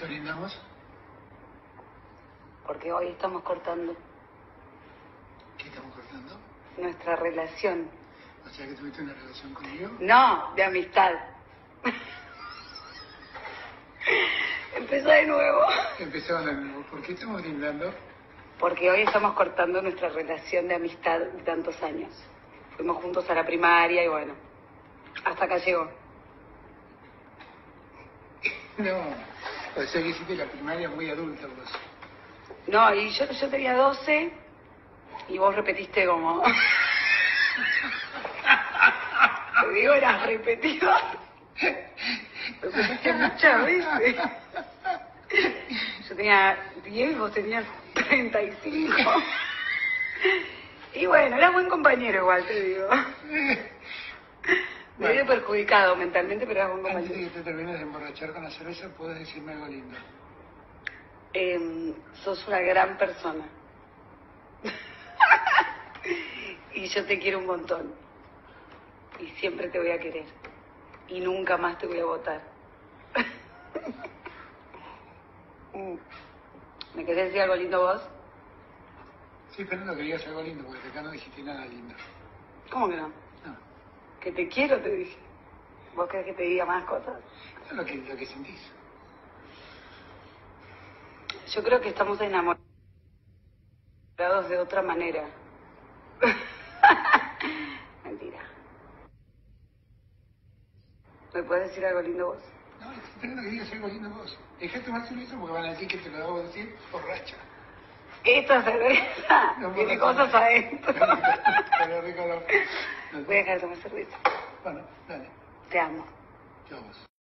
qué brindamos? Porque hoy estamos cortando ¿Qué estamos cortando? nuestra relación. O sea que tuviste una relación conmigo. No, de amistad. Empezó de nuevo. Empezamos de nuevo. ¿Por qué estamos brindando? Porque hoy estamos cortando nuestra relación de amistad de tantos años. Fuimos juntos a la primaria y bueno, hasta acá llegó. No. O sea que hiciste la primaria muy adulta vos. No, y yo, yo tenía 12 y vos repetiste como... Te digo, eras repetido. Repetiste muchas veces. Yo tenía 10 y vos tenías 35. Y bueno, era buen compañero igual, te digo. Me había perjudicado mentalmente, pero era buen Antes de que te termines de emborrachar con la cerveza, ¿puedes decirme algo lindo? Em, sos una gran persona. y yo te quiero un montón. Y siempre te voy a querer. Y nunca más te voy a votar. Mm. ¿Me querés decir algo lindo vos? Sí, pero no querías algo lindo, porque acá no dijiste nada lindo. ¿Cómo que no? No. Que te quiero, te dije. ¿Vos querés que te diga más cosas? Lo que, lo que sentís. Yo creo que estamos enamorados de otra manera. Mentira. ¿Me puedes decir algo lindo vos? No, estoy esperando que digas algo lindo vos. Dejá de tomar cerveza porque van a decir que te lo debo decir borracha. Esta cerveza No, tiene cosas adentro. Pero rico, no. Voy a dejar de tomar cerveza. Bueno, dale. Te amo. Chao vos.